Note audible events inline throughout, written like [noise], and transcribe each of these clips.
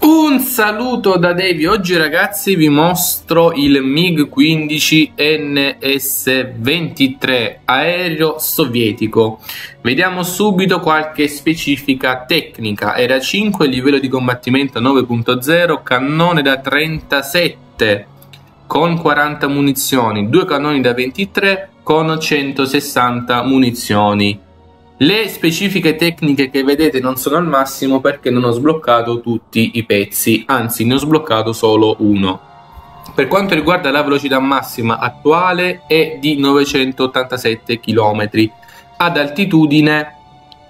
Un saluto da Devi, oggi ragazzi vi mostro il MiG-15 NS-23 aereo sovietico. Vediamo subito qualche specifica tecnica. Era 5, livello di combattimento 9.0, cannone da 37 con 40 munizioni, due cannoni da 23 con 160 munizioni. Le specifiche tecniche che vedete non sono al massimo perché non ho sbloccato tutti i pezzi, anzi ne ho sbloccato solo uno. Per quanto riguarda la velocità massima attuale è di 987 km ad altitudine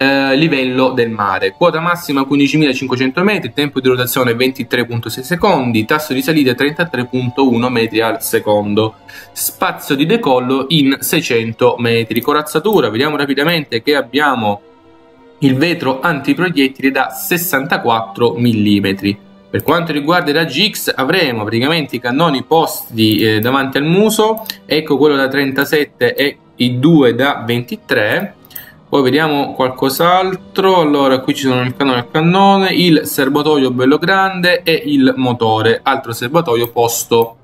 eh, livello del mare. Quota massima 15.500 metri, tempo di rotazione 23.6 secondi, tasso di salita 33.1 metri al secondo, spazio di decollo in 600 metri. Corazzatura, vediamo rapidamente che abbiamo il vetro antiproiettili da 64 mm. Per quanto riguarda i raggi X avremo praticamente i cannoni posti eh, davanti al muso, ecco quello da 37 e i due da 23 poi vediamo qualcos'altro. Allora, qui ci sono il cannone e il cannone, il serbatoio bello grande e il motore. Altro serbatoio posto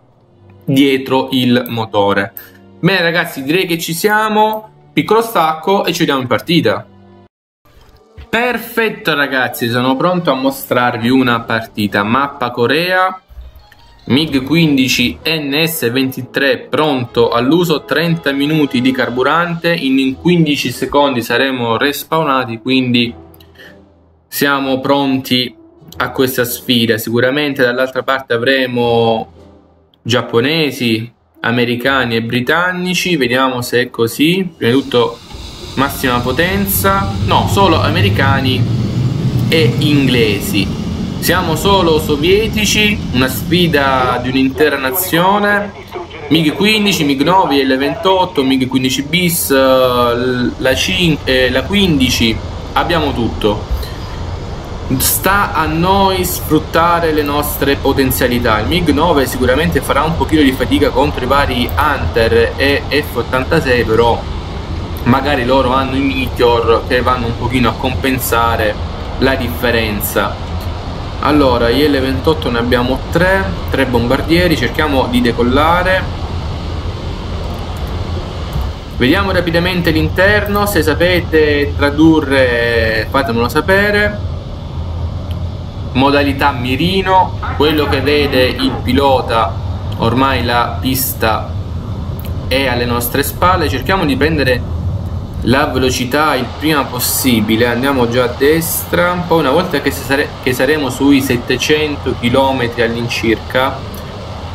dietro il motore. Bene ragazzi, direi che ci siamo. Piccolo stacco e ci vediamo in partita. Perfetto ragazzi, sono pronto a mostrarvi una partita. Mappa Corea MiG-15 NS-23 pronto all'uso 30 minuti di carburante in 15 secondi saremo respawnati quindi siamo pronti a questa sfida. Sicuramente dall'altra parte avremo giapponesi americani e britannici. Vediamo se è così. Prima di tutto massima potenza. No solo americani e inglesi siamo solo sovietici, una sfida di un'intera nazione. MiG-15, MiG-9, L-28, MiG-15 bis, la, 5, la 15, abbiamo tutto. Sta a noi sfruttare le nostre potenzialità. Il MiG-9 sicuramente farà un pochino di fatica contro i vari Hunter e F-86, però magari loro hanno i Meteor che vanno un pochino a compensare la differenza allora IL-28 ne abbiamo 3 3 bombardieri cerchiamo di decollare. Vediamo rapidamente l'interno se sapete tradurre fatemelo sapere. Modalità mirino quello che vede il pilota ormai la pista è alle nostre spalle cerchiamo di prendere la velocità il prima possibile. Andiamo già a destra. Poi una volta che, sare che saremo sui 700 km all'incirca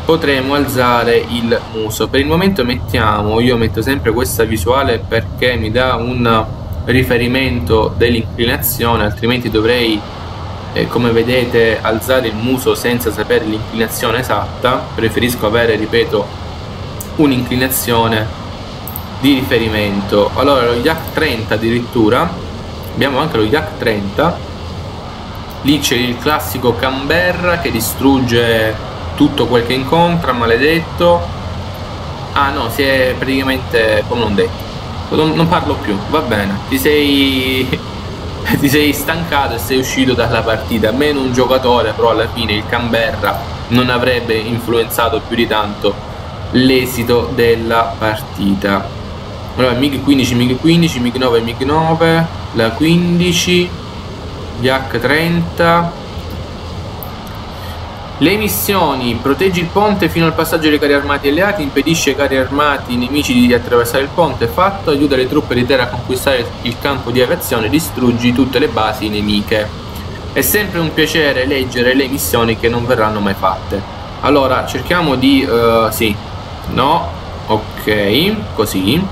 potremo alzare il muso. Per il momento mettiamo io metto sempre questa visuale perché mi dà un riferimento dell'inclinazione altrimenti dovrei eh, come vedete alzare il muso senza sapere l'inclinazione esatta. Preferisco avere ripeto un'inclinazione di riferimento. Allora lo Yak 30 addirittura abbiamo anche lo Yak 30 lì c'è il classico Canberra che distrugge tutto quel che incontra maledetto. Ah no si è praticamente come non detto. Non, non parlo più va bene. Ti sei [laughs] ti sei stancato e sei uscito dalla partita. Meno un giocatore però alla fine il Canberra non avrebbe influenzato più di tanto l'esito della partita allora MiG 15, MiG 15, MiG 9, MiG 9 la 15 Yak 30 le missioni proteggi il ponte fino al passaggio dei carri armati alleati impedisce ai carri armati nemici di attraversare il ponte fatto aiuta le truppe di terra a conquistare il campo di aviazione distruggi tutte le basi nemiche. È sempre un piacere leggere le missioni che non verranno mai fatte. Allora cerchiamo di uh, sì. No? Ok così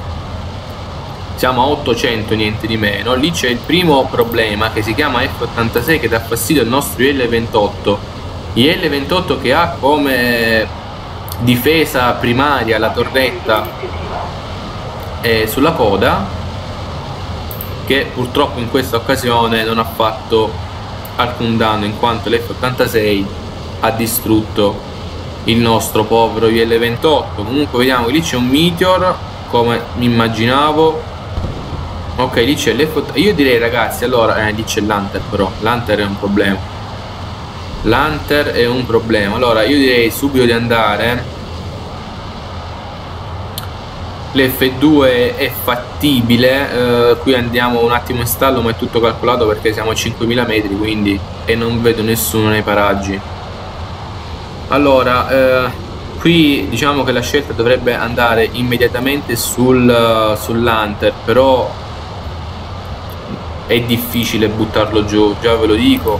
siamo a 800 niente di meno. Lì c'è il primo problema che si chiama F86 che dà fastidio al nostro IL-28 IL-28 che ha come difesa primaria la torretta eh, sulla coda che purtroppo in questa occasione non ha fatto alcun danno in quanto l'F86 ha distrutto il nostro povero IL-28 comunque vediamo che lì c'è un meteor come mi immaginavo Ok, lì c'è l'F... Io direi ragazzi, allora... Eh, lì c'è l'Hunter però. L'Hunter è un problema. L'Hunter è un problema. Allora, io direi subito di andare... L'F2 è fattibile. Eh, qui andiamo un attimo in stallo, ma è tutto calcolato perché siamo a 5000 metri, quindi... E non vedo nessuno nei paraggi. Allora... Eh qui diciamo che la scelta dovrebbe andare immediatamente sul, sull'Hunter però è difficile buttarlo giù, già ve lo dico.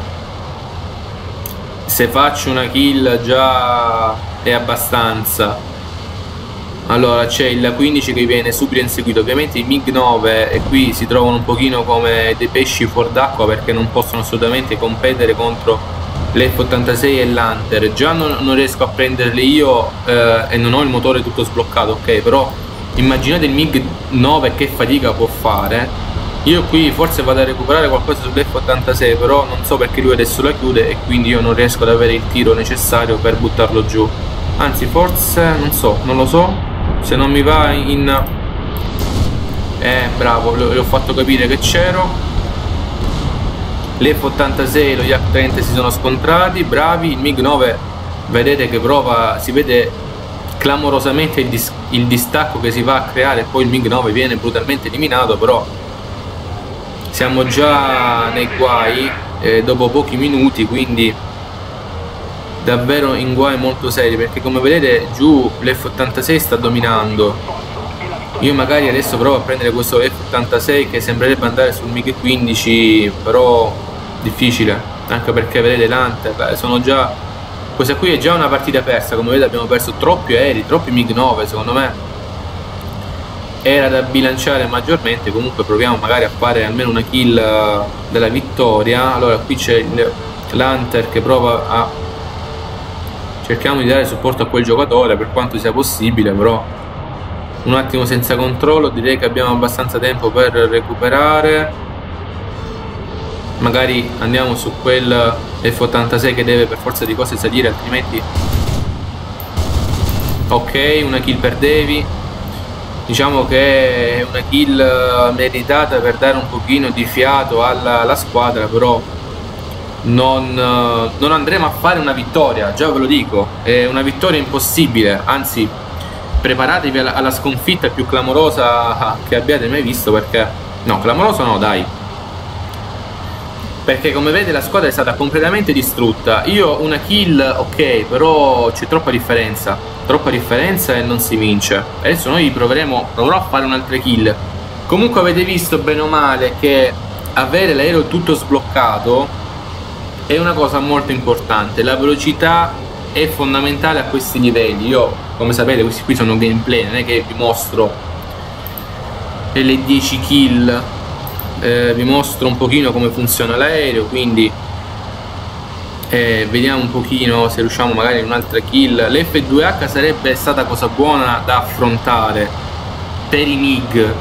Se faccio una kill già è abbastanza. Allora c'è il 15 che viene subito inseguito, ovviamente i MiG 9 e qui si trovano un pochino come dei pesci fuori d'acqua perché non possono assolutamente competere contro l'F86 e l'Hunter. Già non, non, riesco a prenderli io eh, e non ho il motore tutto sbloccato, ok, però immaginate il MiG 9 che fatica può fare io qui forse vado a recuperare qualcosa sull'F86 però non so perché lui adesso la chiude e quindi io non riesco ad avere il tiro necessario per buttarlo giù. Anzi forse non so non lo so. Se non mi va in eh bravo le ho fatto capire che c'ero. l'F86 e lo Yak 30 si sono scontrati bravi. Il MiG 9 vedete che prova si vede clamorosamente il, dis il distacco che si va a creare poi il MiG 9 viene brutalmente eliminato però siamo già nei guai eh, dopo pochi minuti quindi davvero in guai molto seri perché come vedete giù l'F86 sta dominando. Io magari adesso provo a prendere questo F86 che sembrerebbe andare sul MiG-15 però difficile anche perché vedete l'Hunter sono già questa qui è già una partita persa come vedete abbiamo perso troppi aerei troppi MiG-9 secondo me era da bilanciare maggiormente comunque proviamo magari a fare almeno una kill eh, della vittoria. Allora qui c'è l'Hunter che prova a cerchiamo di dare supporto a quel giocatore per quanto sia possibile però un attimo senza controllo direi che abbiamo abbastanza tempo per recuperare. Magari andiamo su quel F86 che deve per forza di cose salire altrimenti ok una kill per Devi diciamo che è una kill meritata per dare un pochino di fiato alla, alla squadra però non, non, andremo a fare una vittoria già ve lo dico. È una vittoria impossibile anzi preparatevi alla, alla sconfitta più clamorosa che abbiate mai visto perché no clamorosa no dai perché come vedete la squadra è stata completamente distrutta. Io una kill ok però c'è troppa differenza. Troppa differenza e non si vince. Adesso noi proveremo proverò a fare un'altra kill. Comunque avete visto bene o male che avere l'aereo tutto sbloccato è una cosa molto importante. La velocità è fondamentale a questi livelli. Io come sapete questi qui sono gameplay non è che vi mostro le 10 kill eh, vi mostro un pochino come funziona l'aereo quindi eh, vediamo un pochino se riusciamo magari in un'altra kill. l'F2H sarebbe stata cosa buona da affrontare per i MiG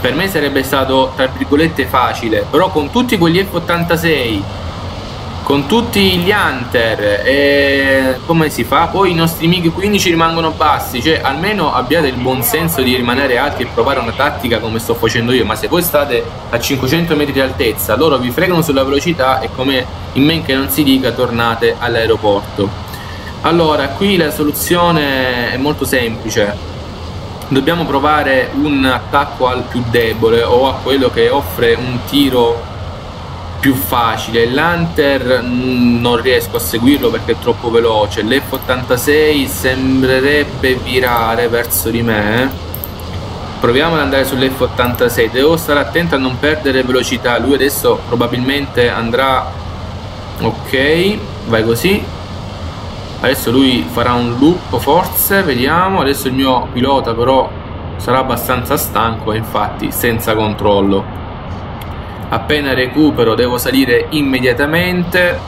per me sarebbe stato tra virgolette facile però con tutti quegli F86 con tutti gli Hunter e come si fa? Poi i nostri MiG-15 rimangono bassi, cioè almeno abbiate il buon senso di rimanere alti e provare una tattica come sto facendo io, ma se voi state a 500 metri di altezza, loro vi fregano sulla velocità e come in men che non si dica tornate all'aeroporto. Allora, qui la soluzione è molto semplice, dobbiamo provare un attacco al più debole o a quello che offre un tiro più facile. l'Hunter mm, non riesco a seguirlo perché è troppo veloce. l'F86 sembrerebbe virare verso di me. Proviamo ad andare sull'F86 devo stare attento a non perdere velocità. Lui adesso probabilmente andrà ok vai così. Adesso lui farà un loop forse vediamo. Adesso il mio pilota però sarà abbastanza stanco infatti senza controllo appena recupero devo salire immediatamente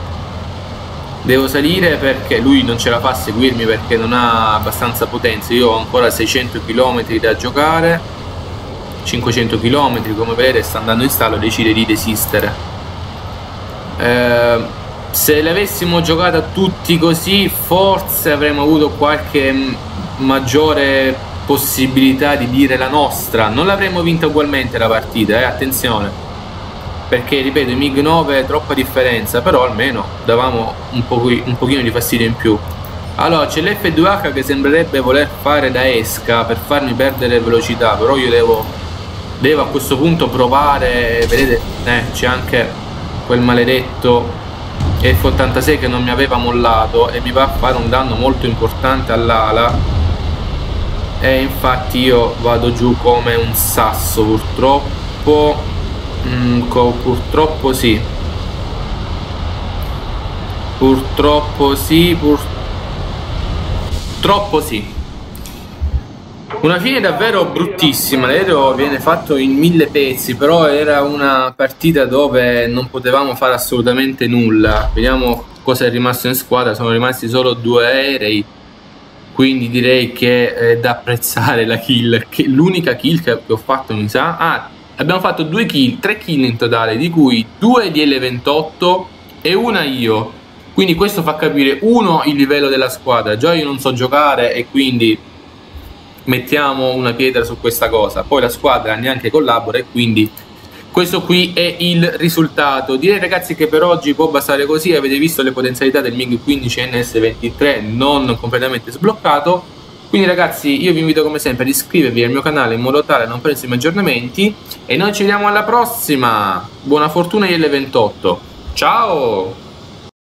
devo salire perché lui non ce la fa a seguirmi perché non ha abbastanza potenza io ho ancora 600 km da giocare 500 km come vedete sta andando in stallo decide di desistere eh, se l'avessimo giocata tutti così forse avremmo avuto qualche maggiore possibilità di dire la nostra. Non l'avremmo vinta ugualmente la partita, eh, attenzione. Perché, ripeto, i MiG 9 troppa differenza, però almeno davamo un, po un pochino di fastidio in più. Allora, c'è l'F2H che sembrerebbe voler fare da esca per farmi perdere velocità, però io devo, devo a questo punto provare, vedete, eh, c'è anche quel maledetto F86 che non mi aveva mollato e mi va a fare un danno molto importante all'ala e infatti io vado giù come un sasso purtroppo mm, purtroppo sì purtroppo sì purtroppo sì una fine davvero bruttissima, l'aereo viene fatto in mille pezzi, però era una partita dove non potevamo fare assolutamente nulla. Vediamo cosa è rimasto in squadra, sono rimasti solo due aerei, quindi direi che è da apprezzare la kill, che l'unica kill che ho fatto mi sa... Ah, abbiamo fatto due kill, tre kill in totale, di cui due di L28 e una io. Quindi questo fa capire uno il livello della squadra, già io non so giocare e quindi mettiamo una pietra su questa cosa. Poi la squadra neanche collabora e quindi questo qui è il risultato. Direi ragazzi che per oggi può bastare così, avete visto le potenzialità del MiG-15 NS23 non completamente sbloccato. Quindi ragazzi io vi invito come sempre ad iscrivervi al mio canale in modo tale da non perdersi aggiornamenti e noi ci vediamo alla prossima. Buona fortuna IL28. Ciao!